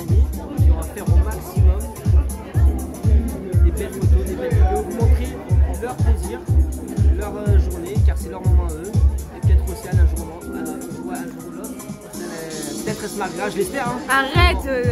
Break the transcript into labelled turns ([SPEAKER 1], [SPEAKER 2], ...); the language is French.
[SPEAKER 1] Et on va faire au maximum des belles photos, des belles vidéos, vous montrer leur plaisir, leur euh, journée, car c'est leur moment à eux, et peut-être aussi à un jour, à, un jour l'autre, euh, peut-être se mariera, je l'espère. Hein. Arrête euh,